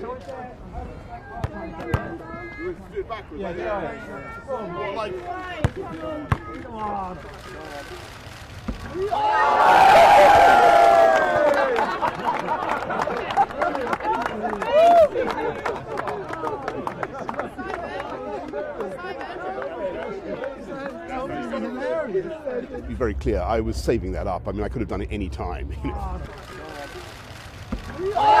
Do it backwards. Yeah, yeah. like Come on. to be very clear, I was saving that up. I mean, I could have done it any time. You know. Oh!